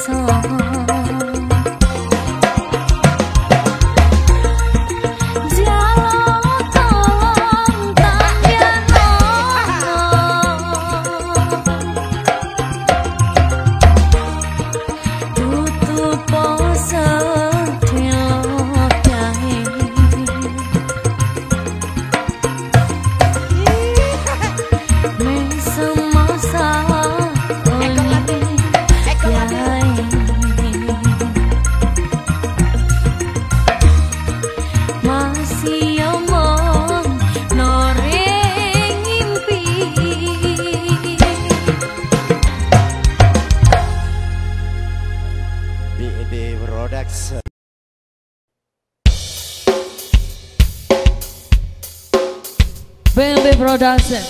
三郎 doesn't.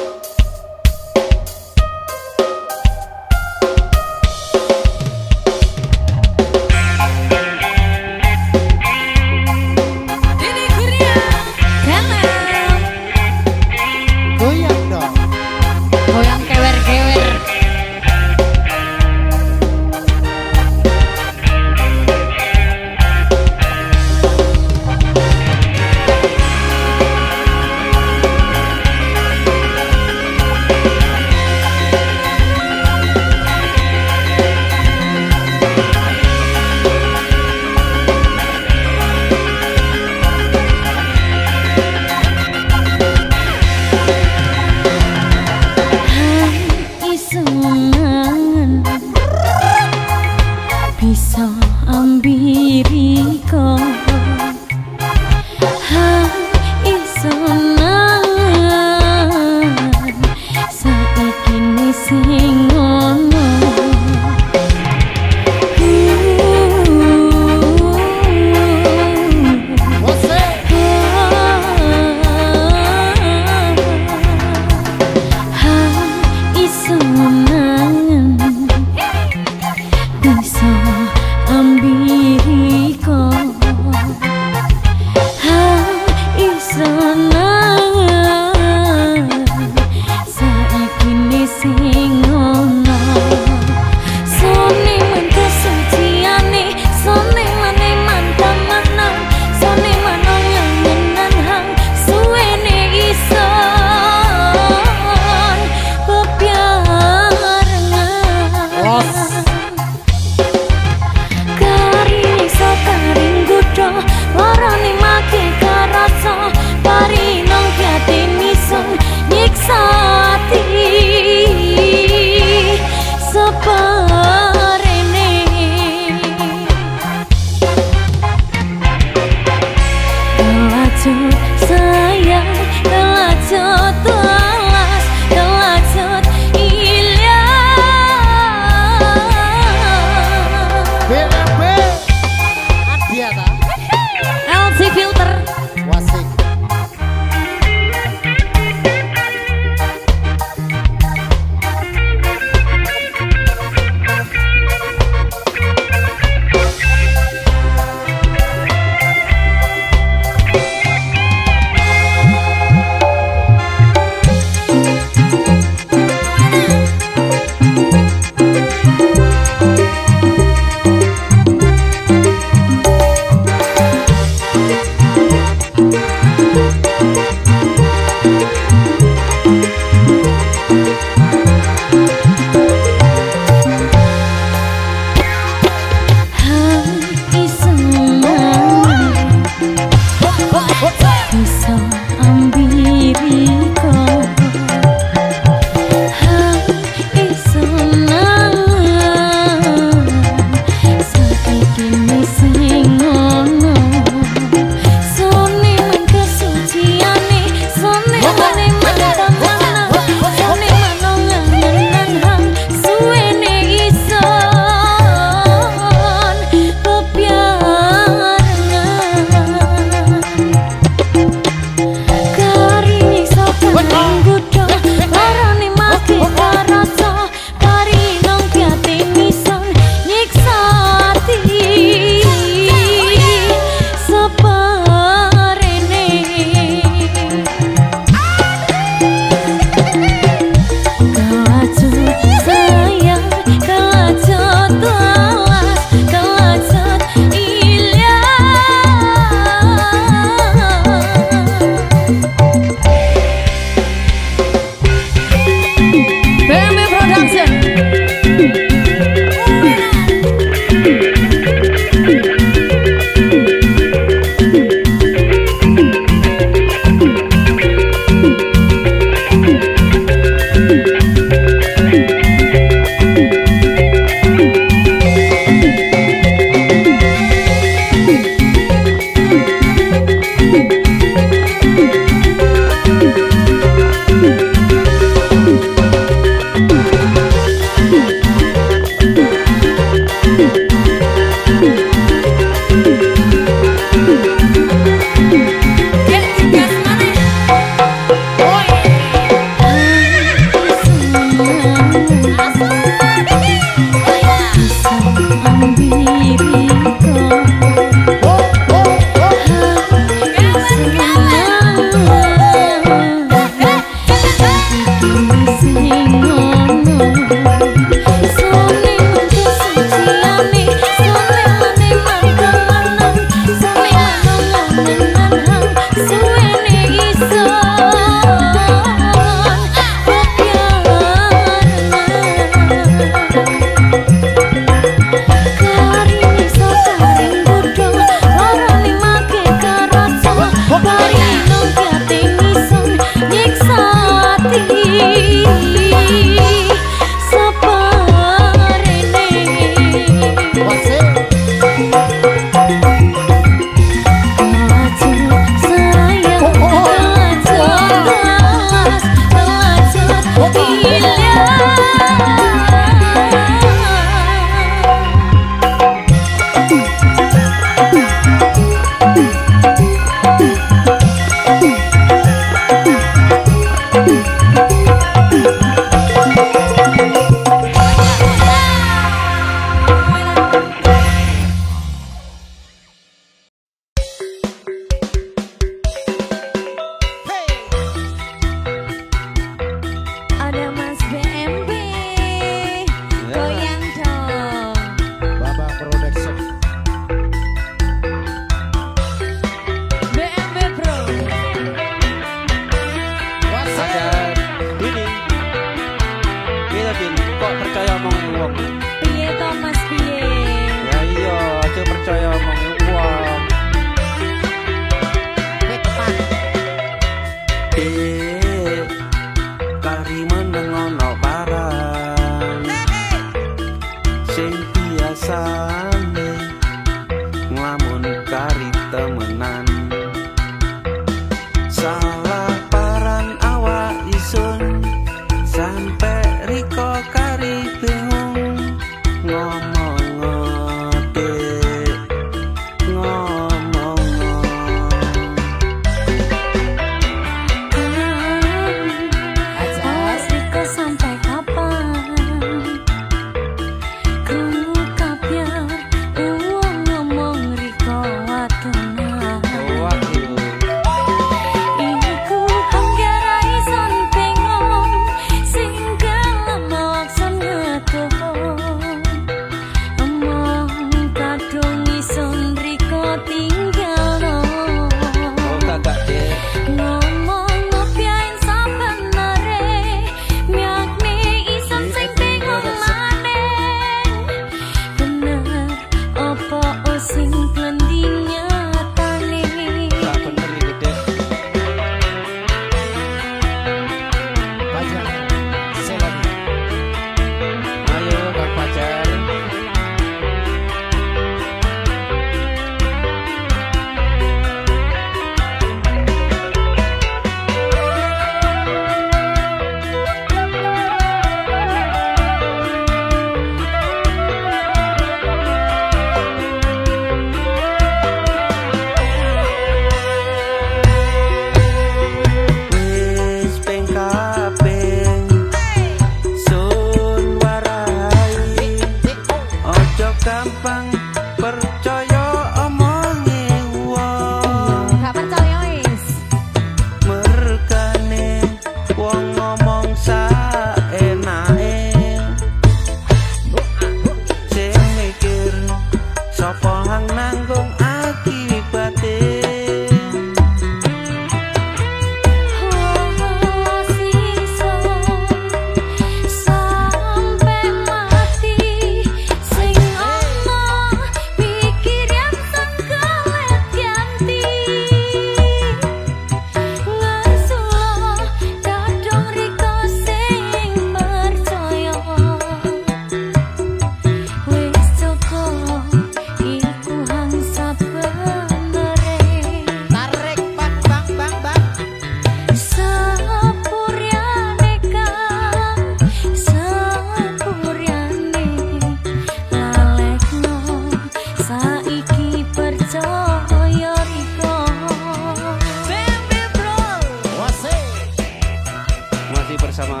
masih bersama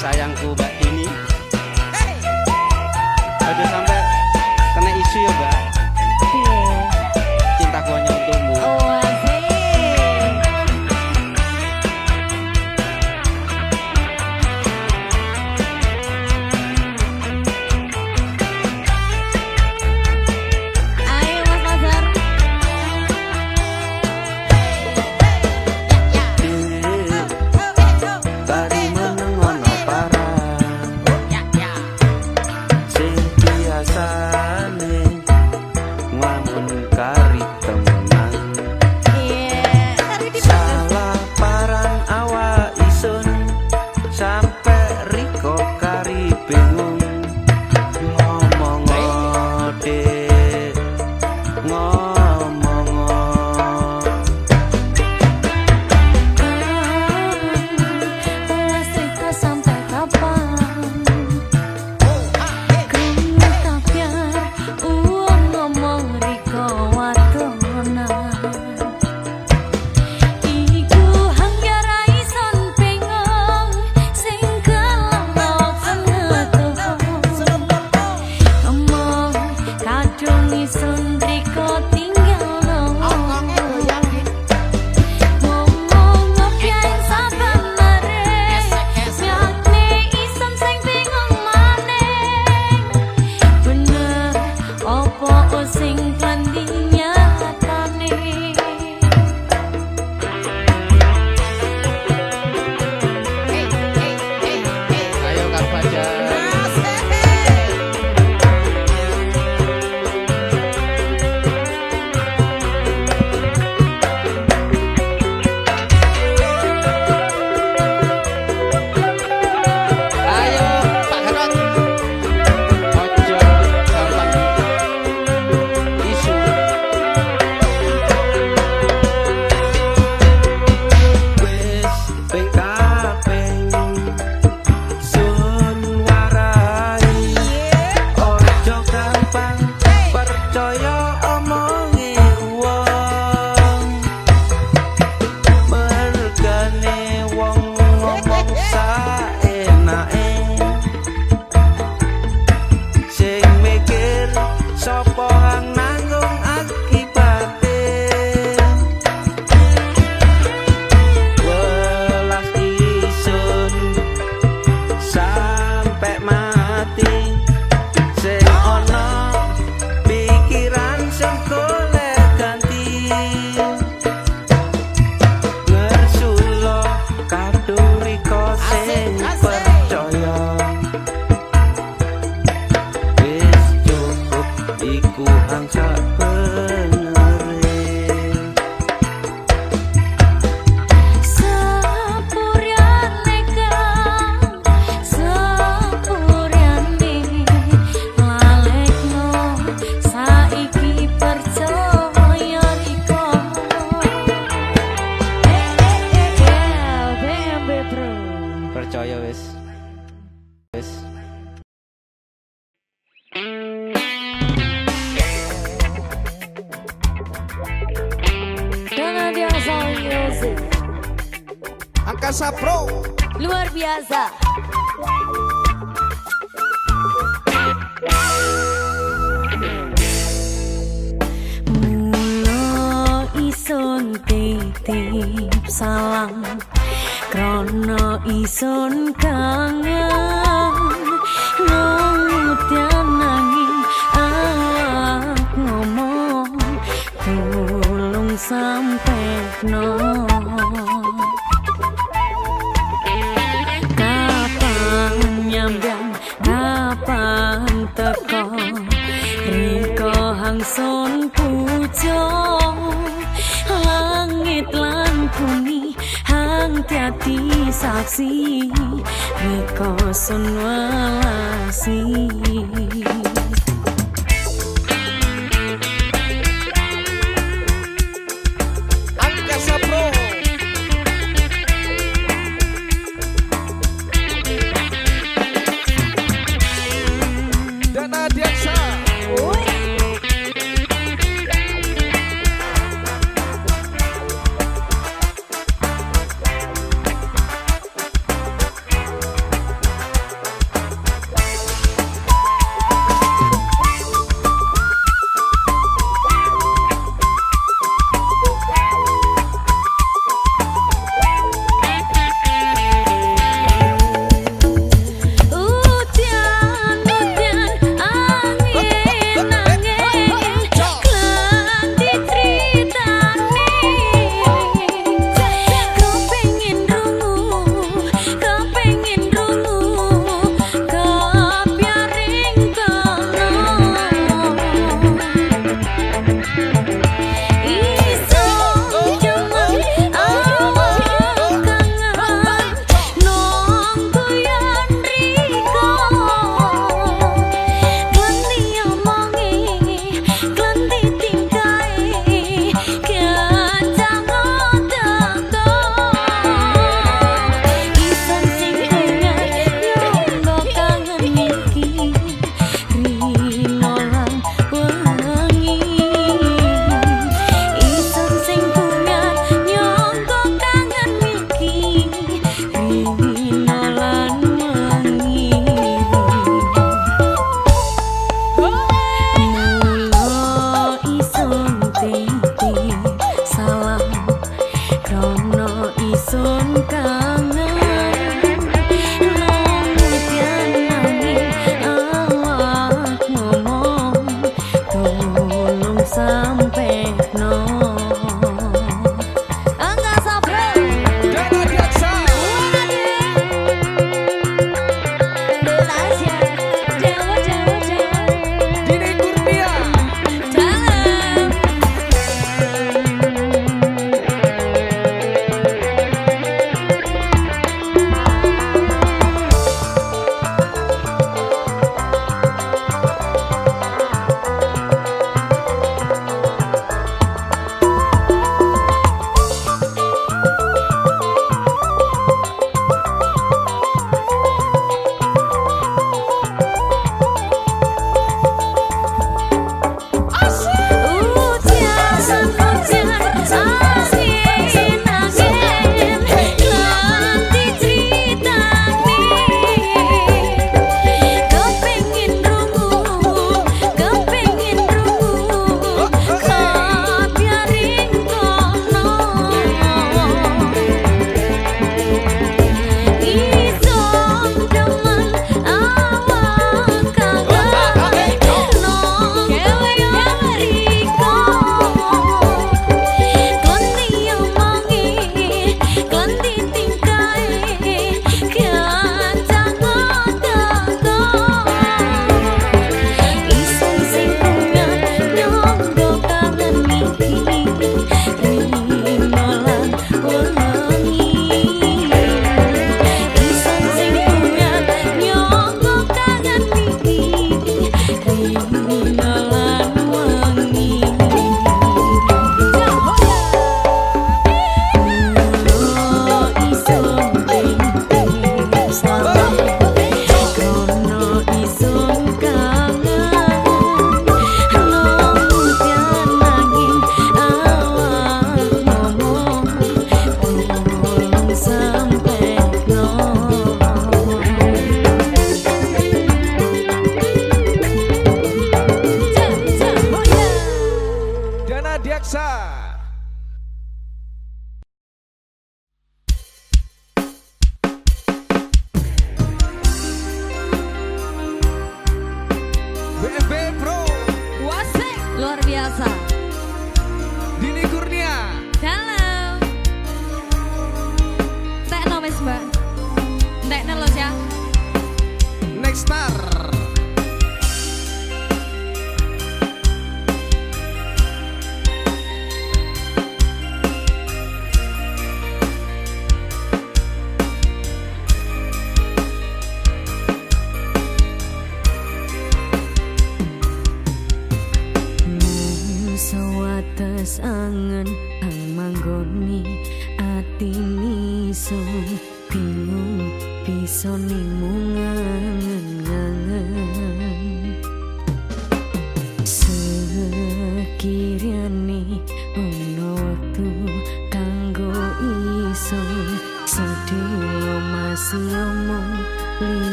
sayangku Mbak ini aja sampai kena isu ya Mbak yeah. Cintaku hanya untuk Casa Pro. Luar biasa. Mula isun titip salam. Krono isun kangen. Ngutian nanging ak ngomong. Tulung sampai no có son hoa xinh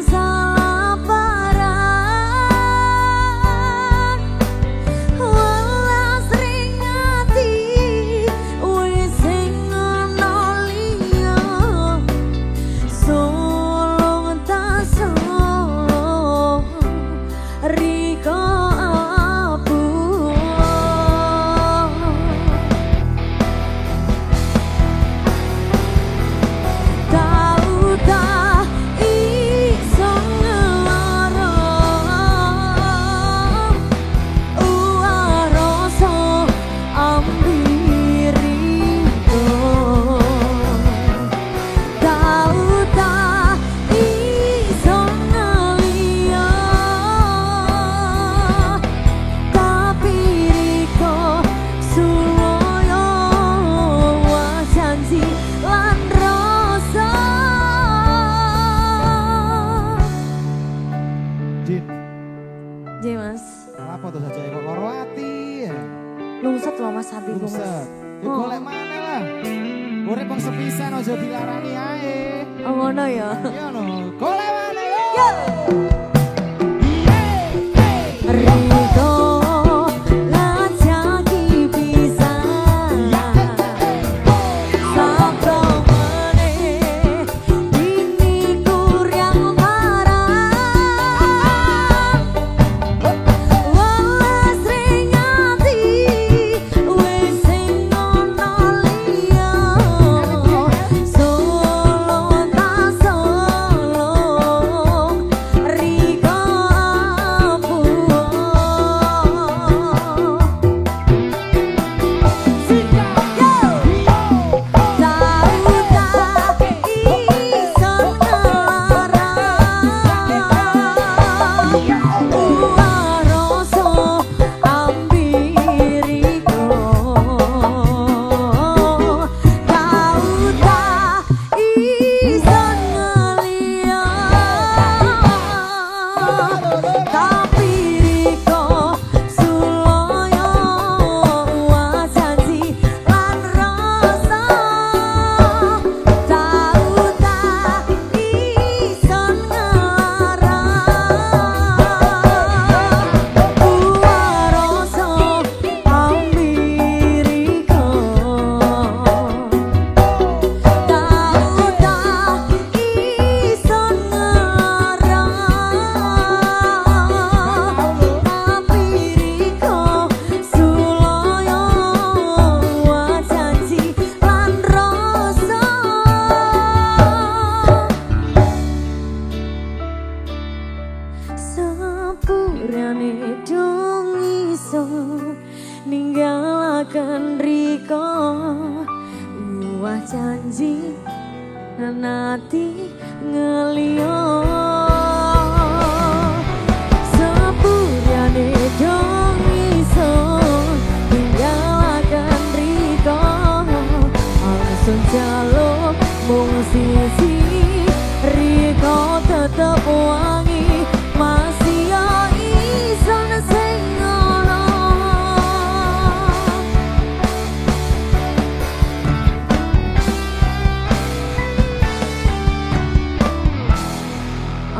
三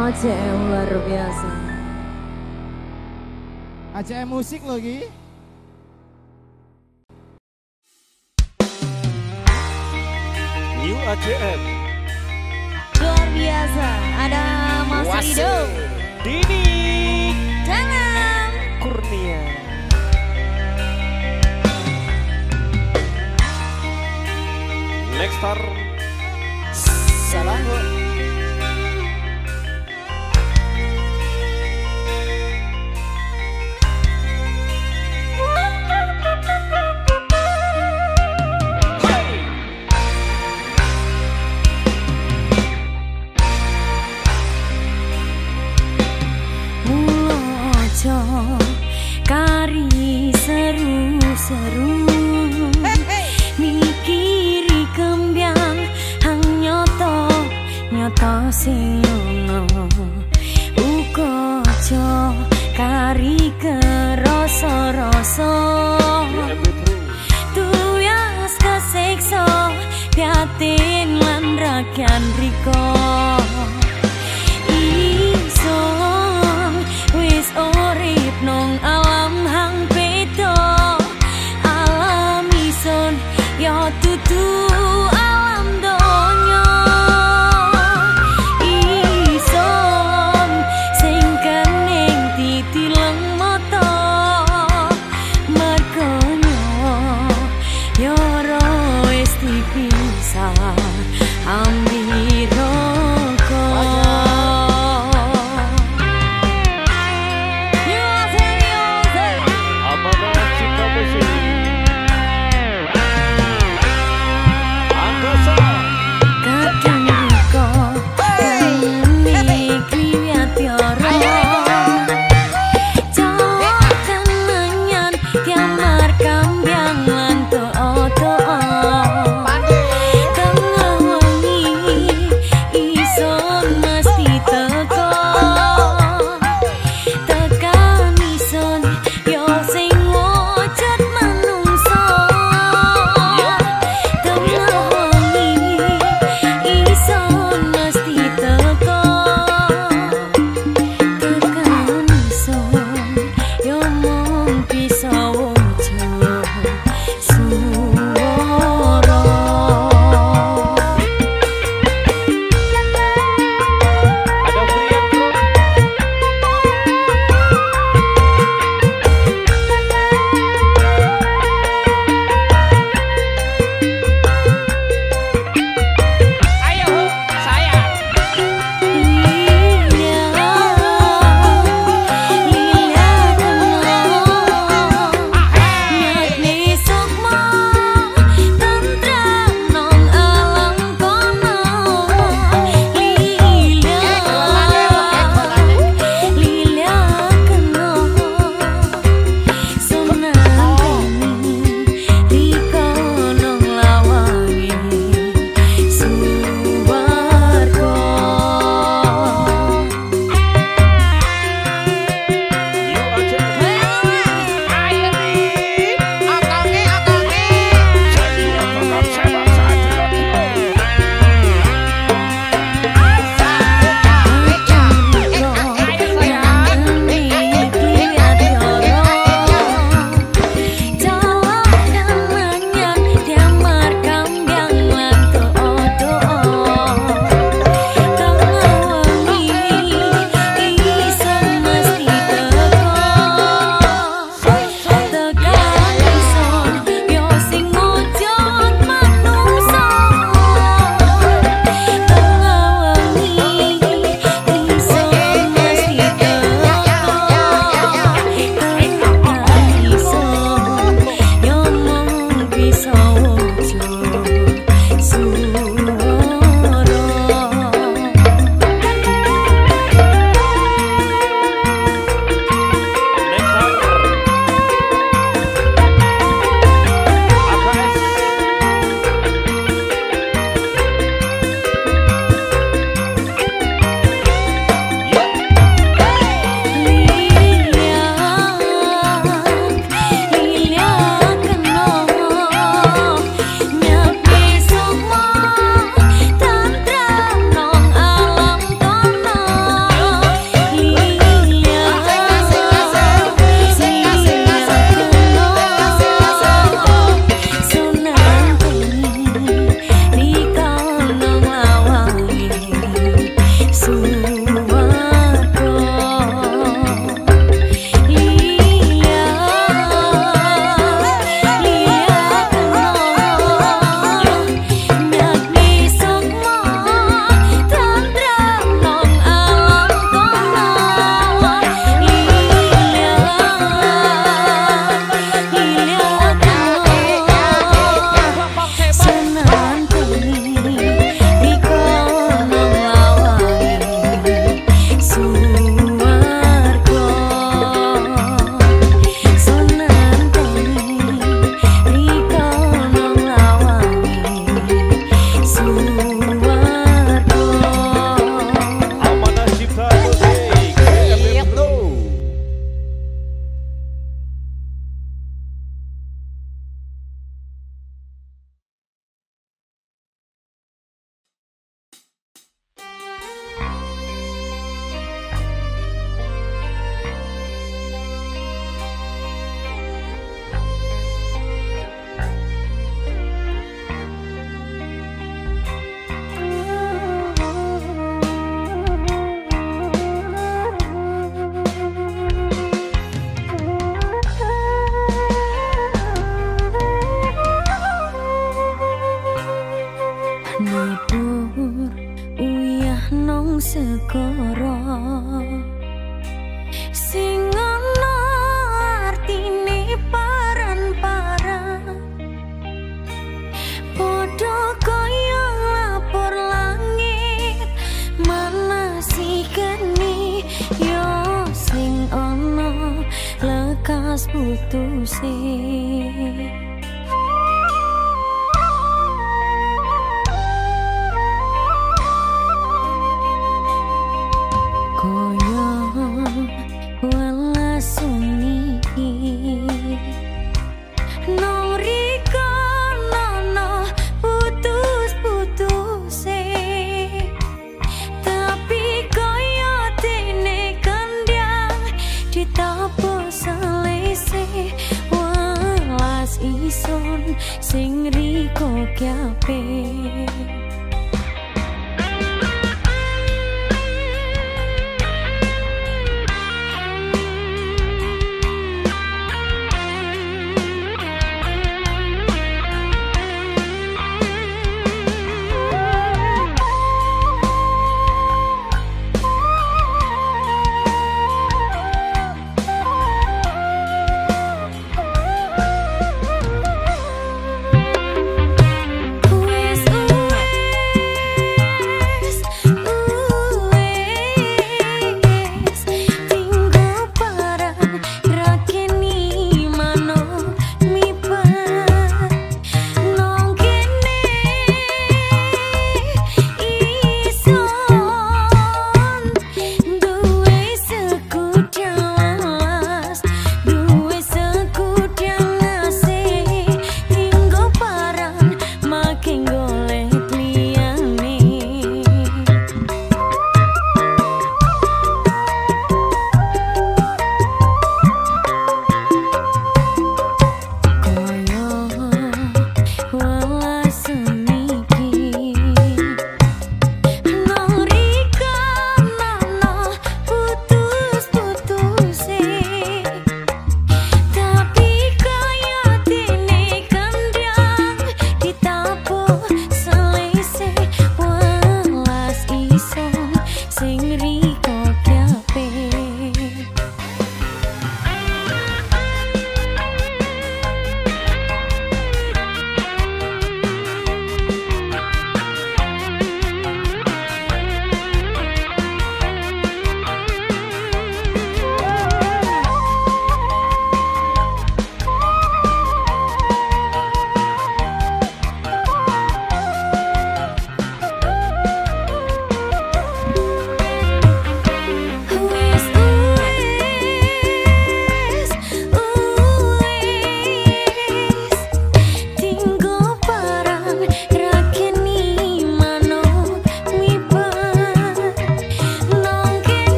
ACM luar biasa. ACM musik lagi. New ACM. Luar biasa. Ada Mas Rido. Dini. Danang. Kurnia. Nextar Salango seru. Mikiri kembang hang nyoto nyoto sinono ukojo kari keroso roso tuyas kesekso piatin lan rakyat rikon